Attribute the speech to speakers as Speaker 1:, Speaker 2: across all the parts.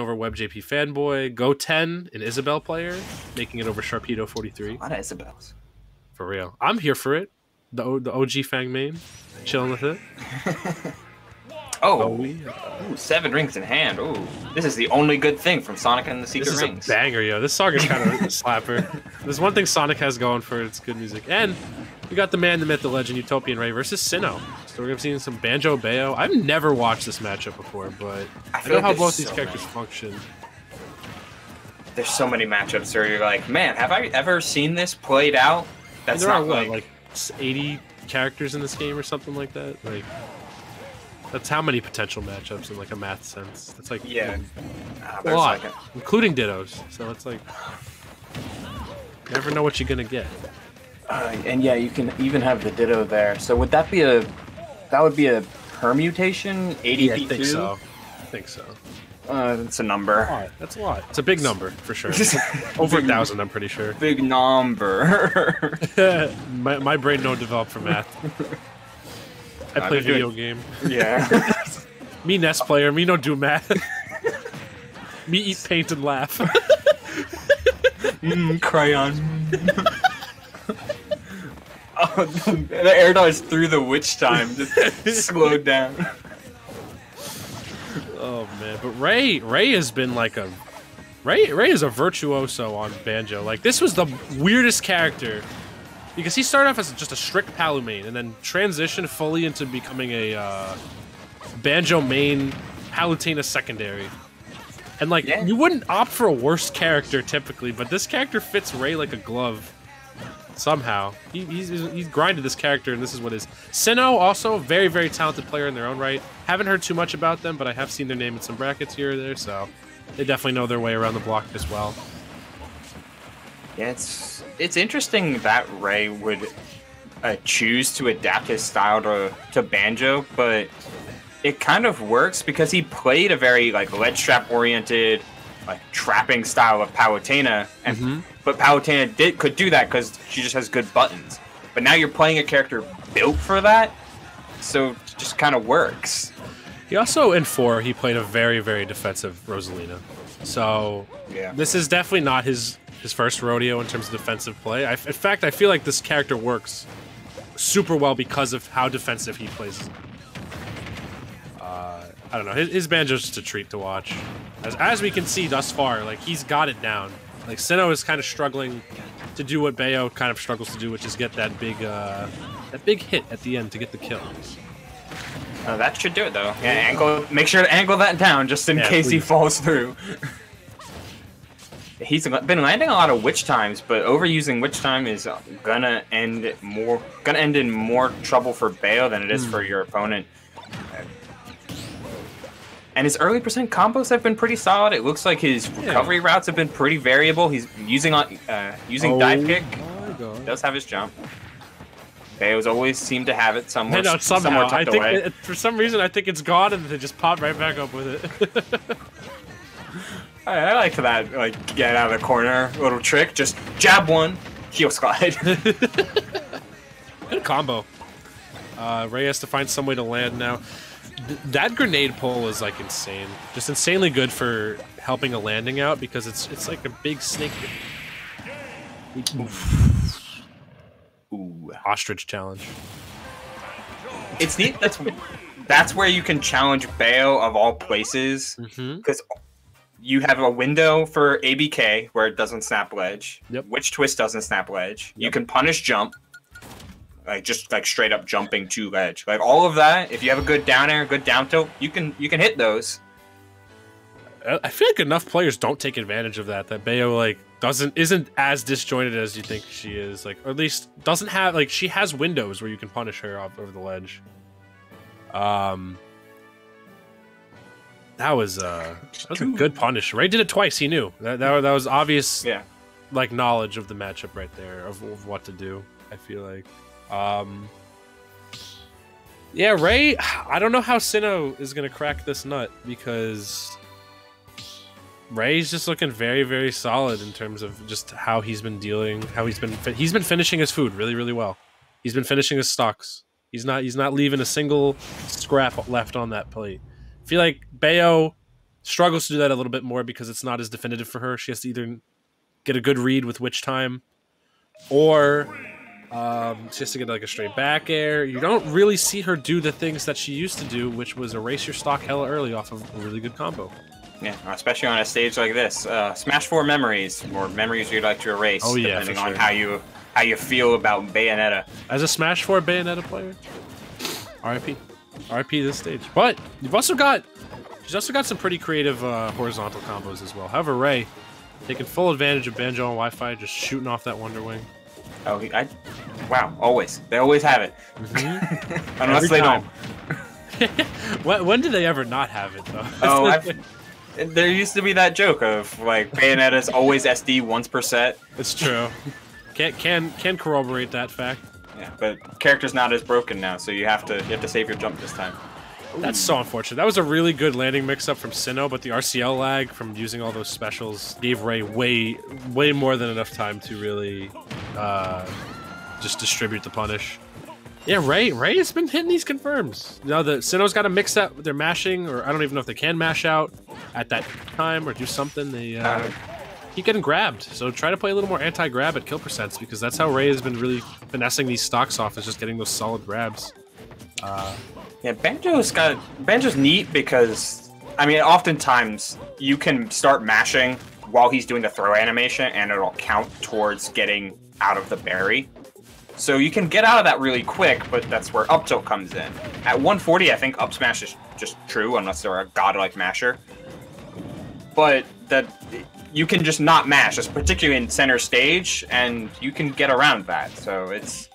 Speaker 1: over WebJP fanboy, Go 10, an Isabel player, making it over Sharpedo 43.
Speaker 2: A lot of Isabels.
Speaker 1: For real. I'm here for it. The, o- the OG Fang main, chilling with it.
Speaker 2: Oh,
Speaker 1: Oh, we,
Speaker 2: ooh, seven rings in hand. Ooh, this is the only good thing from Sonic and the Secret
Speaker 1: this is
Speaker 2: Rings.
Speaker 1: a banger, yo. This song is kind of a slapper. There's one thing Sonic has going for it, it's good music. And we got the man, the myth, the legend, Utopian Ray versus Sinnoh. So we're gonna see some Banjo Bayo. I've never watched this matchup before, but
Speaker 2: I
Speaker 1: I know
Speaker 2: like
Speaker 1: how both these characters
Speaker 2: many.
Speaker 1: function.
Speaker 2: There's so many matchups where you're like, man, have I ever seen this played out? That's
Speaker 1: there are
Speaker 2: not
Speaker 1: what,
Speaker 2: like,
Speaker 1: like 80 characters in this game or something like that. Like that's how many potential matchups in like a math sense. That's like
Speaker 2: yeah, Ah,
Speaker 1: a
Speaker 2: there's
Speaker 1: lot,
Speaker 2: like a-
Speaker 1: including Dittos. So it's like never know what you're gonna get.
Speaker 3: Uh, and yeah, you can even have the Ditto there. So would that be a that would be a permutation?
Speaker 2: ADP
Speaker 1: I think
Speaker 2: two?
Speaker 1: so. I think so.
Speaker 2: Uh, it's a number.
Speaker 1: All right, that's a lot. It's a big number for sure. Over a thousand, I'm pretty sure.
Speaker 2: Big number.
Speaker 1: my, my brain don't develop for math. I play video game.
Speaker 2: yeah.
Speaker 1: Me NES player. Me don't do math. me eat paint and laugh.
Speaker 2: mm, crayon. the air dodge through the witch time just slowed down.
Speaker 1: Oh man, but Ray Ray has been like a Ray Ray is a virtuoso on banjo. Like this was the weirdest character because he started off as just a strict Palu main and then transitioned fully into becoming a uh, banjo main Palutena secondary. And like
Speaker 2: Yeah.
Speaker 1: you wouldn't opt for a worse character typically, but this character fits Ray like a glove. Somehow he, he's he's grinded this character, and this is what is. Sinnoh also very very talented player in their own right. Haven't heard too much about them, but I have seen their name in some brackets here or there, so they definitely know their way around the block as well.
Speaker 2: Yeah, it's it's interesting that Ray would uh, choose to adapt his style to to banjo, but it kind of works because he played a very like ledge trap oriented, like trapping style of Palutena, and
Speaker 1: Mhm.
Speaker 2: but Palutena did could do that because she just has good buttons. But now you're playing a character built for that, so it just kind of works.
Speaker 1: He also in four he played a very very defensive Rosalina, so
Speaker 2: Yeah.
Speaker 1: this is definitely not his his first rodeo in terms of defensive play. I, in fact, I feel like this character works super well because of how defensive he plays. Uh, I don't know. His, his banjo's just a treat to watch. As, as we can see thus far, like he's got it down. Like Sinnoh is kind of struggling to do what Bayo kind of struggles to do, which is get that big uh, that big hit at the end to get the kill.
Speaker 2: Uh, that should do it though. Yeah, angle. Make sure to angle that down just in
Speaker 1: Yeah,
Speaker 2: case he falls through. He's been landing a lot of witch times, but overusing witch time is gonna end more gonna end in more trouble for Bayo than it is
Speaker 1: Hmm.
Speaker 2: for your opponent. And his early percent combos have been pretty solid. It looks like his recovery routes have been pretty variable. He's using on uh, using dive kick. Does have his jump. Bayo's always seem to have it somewhere.
Speaker 1: Know
Speaker 2: somewhere
Speaker 1: somehow. I think
Speaker 2: away.
Speaker 1: it, for some reason I think it's gone and they just pop right back up with it.
Speaker 2: I, I like that, like get out of the corner little trick. Just jab one, heel slide.
Speaker 1: Good combo. Uh, Ray has to find some way to land now. Th- that grenade pull is like insane. Just insanely good for helping a landing out because it's it's like a big snake
Speaker 2: Ooh,
Speaker 1: ostrich challenge.
Speaker 2: it's neat. That's that's where you can challenge Bayo of all places
Speaker 1: Mm-hmm.
Speaker 2: because you have a window for ABK where it doesn't snap ledge.
Speaker 1: Yep.
Speaker 2: Witch twist doesn't snap ledge. You can punish jump. Like just like straight up jumping to ledge. Like all of that, if you have a good down air, good down tilt, you can you can hit those.
Speaker 1: I I feel like enough players don't take advantage of that. That Bayo like doesn't isn't as disjointed as you think she is. Like, or at least doesn't have like she has windows where you can punish her off over the ledge. Um, that was uh that was a good punish. Ray did it twice. He knew that that, that was obvious
Speaker 2: Yeah.
Speaker 1: like knowledge of the matchup right there of, of what to do. I feel like. Um, yeah, Ray. I don't know how Sinnoh is gonna crack this nut because Ray's just looking very, very solid in terms of just how he's been dealing, how he's been he's been finishing his food really, really well. He's been finishing his stocks. He's not he's not leaving a single scrap left on that plate. I feel like Bayo struggles to do that a little bit more because it's not as definitive for her. She has to either get a good read with witch time, or um, she has to get like a straight back air. You don't really see her do the things that she used to do, which was erase your stock hella early off of a really good combo.
Speaker 2: Yeah, especially on a stage like this. Uh, Smash Four memories, or memories you'd like to erase,
Speaker 1: Oh, yeah,
Speaker 2: depending on
Speaker 1: sure.
Speaker 2: how you how you feel about Bayonetta.
Speaker 1: As a Smash 4 Bayonetta player, RIP. RIP this stage. But you've also got she's also got some pretty creative uh, horizontal combos as well. However, Ray taking full advantage of Banjo and Wi-Fi, just shooting off that Wonder Wing.
Speaker 2: Oh, he- I, wow, always they always have it,
Speaker 1: Mm-hmm.
Speaker 2: unless they don't.
Speaker 1: when, when did they ever not have it though?
Speaker 2: Oh, I've, there used to be that joke of like Bayonetta's always SD once per set.
Speaker 1: it's true. Can can can corroborate that fact.
Speaker 2: Yeah, but character's not as broken now, so you have to you have to save your jump this time.
Speaker 1: That's so unfortunate. That was a really good landing mix-up from Sinnoh, but the RCO lag from using all those specials gave Ray way, way more than enough time to really uh, just distribute the punish. Yeah, Ray, Ray has been hitting these confirms. Now the Sinnoh's got to mix that. They're mashing, or I don't even know if they can mash out at that time or do something. They uh,
Speaker 2: Uh,
Speaker 1: keep getting grabbed. So try to play a little more anti-grab at kill percents because that's how Ray has been really finessing these stocks off. Is just getting those solid grabs.
Speaker 2: Yeah, Banjo's got Banjo's neat because I mean, oftentimes you can start mashing while he's doing the throw animation, and it'll count towards getting out of the berry. So you can get out of that really quick, but that's where up tilt comes in. At 140, I think up smash is just true unless they're a godlike masher. But that you can just not mash, particularly in center stage, and you can get around that. So it's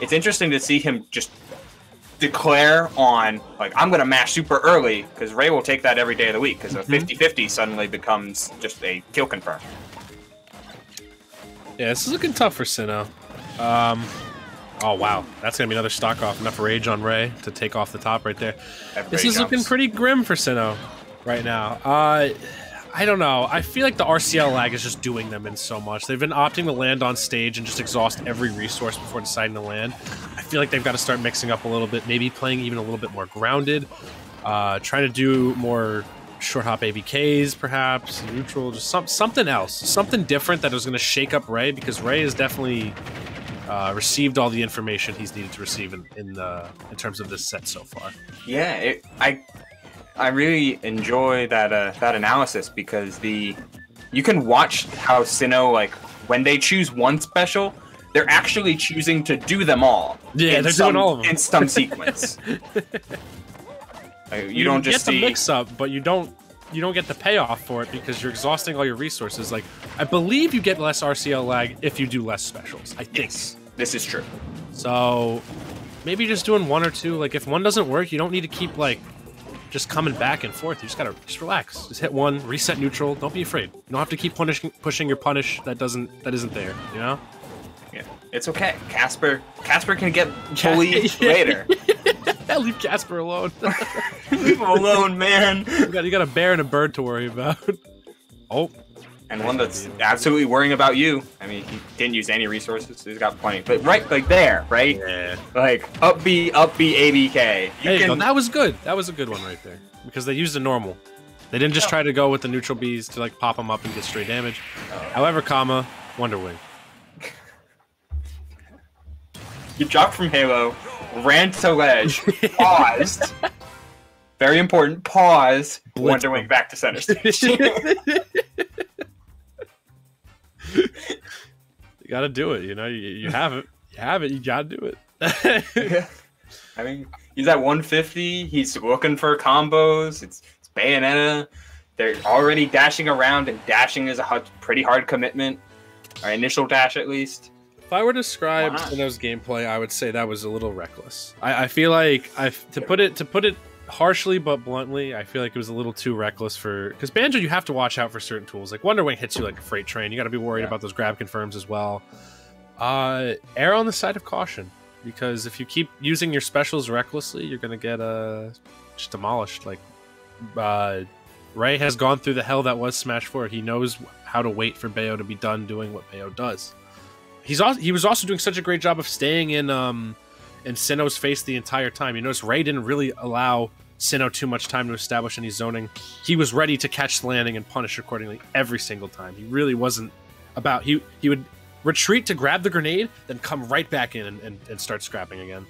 Speaker 2: it's interesting to see him just declare on like I'm gonna mash super early because Ray will take that every day of the week because a mm-hmm. 50-50 suddenly becomes just a kill confirm.
Speaker 1: Yeah, this is looking tough for Sinnoh. Um, oh wow, that's gonna be another stock off. Enough rage on Ray to take off the top right there.
Speaker 2: Everybody
Speaker 1: This is looking pretty grim for Sinnoh right now. Uh, I don't know. I feel like the RCO lag is just doing them in so much. They've been opting to land on stage and just exhaust every resource before deciding to land. I feel like they've got to start mixing up a little bit, maybe playing even a little bit more grounded, uh, trying to do more short hop ABKs, perhaps neutral, just some something else, something different that was going to shake up Ray because Ray has definitely uh, received all the information he's needed to receive in in, the, in terms of this set so far.
Speaker 2: Yeah, it, I I really enjoy that uh, that analysis because the you can watch how Sinnoh like when they choose one special, they're actually choosing to do them all.
Speaker 1: Yeah, they're
Speaker 2: some,
Speaker 1: doing all of them.
Speaker 2: in some sequence. Like, you, don't just
Speaker 1: get
Speaker 2: see
Speaker 1: the mix up, but you don't you don't get the payoff for it because you're exhausting all your resources. Like I believe you get less RCO lag if you do less specials. I think
Speaker 2: Yes, this is true.
Speaker 1: so. Maybe just doing one or two. Like if one doesn't work, you don't need to keep like just coming back and forth. You just gotta just relax. Just hit one, reset neutral. Don't be afraid. You don't have to keep punishing pushing your punish that doesn't that isn't there. You know.
Speaker 2: Yeah, it's okay. Casper Casper can get bullied later.
Speaker 1: Leave Casper alone.
Speaker 2: Leave him alone, man.
Speaker 1: you, got, you got a bear and a bird to worry about. oh,
Speaker 2: And one that's absolutely worrying about you. I mean, he didn't use any resources, so he's got plenty. But right, like there, right?
Speaker 1: yeah.
Speaker 2: Like up B, up B, ABK. You
Speaker 1: There you go. That was good. That was a good one right there because they used a normal. They didn't just try to go with the neutral bees to like pop them up and get straight damage. Oh. However, comma Wonder Wing.
Speaker 2: you dropped from Halo, ran to ledge, paused. Very important. Pause.
Speaker 1: Blitz
Speaker 2: Wonder Wing back to center stage.
Speaker 1: You got to do it. You know, you, you have it. You have it. You got to do it.
Speaker 2: I mean, he's at 150. He's looking for combos. It's, it's Bayonetta. They're already dashing around, and dashing is a pretty hard commitment. Our initial dash, at least.
Speaker 1: If I were to describe? Sinnoh's gameplay, I would say that was a little reckless. I, I feel like I to put it to put it harshly but bluntly, I feel like it was a little too reckless for because Banjo, you have to watch out for certain tools. Like Wonder Wing hits you like a freight train. You got to be worried
Speaker 2: Yeah.
Speaker 1: about those grab confirms as well. Uh, err on the side of caution because if you keep using your specials recklessly, you're gonna get uh just demolished. Like uh, Ray has gone through the hell that was Smash Four. He knows how to wait for Bayo to be done doing what Bayo does. He's also he was also doing such a great job of staying in um in Sinnoh's face the entire time. You notice Ray didn't really allow Sinnoh too much time to establish any zoning. He was ready to catch the landing and punish accordingly every single time. He really wasn't about he he would retreat to grab the grenade, then come right back in and, and, and start scrapping again.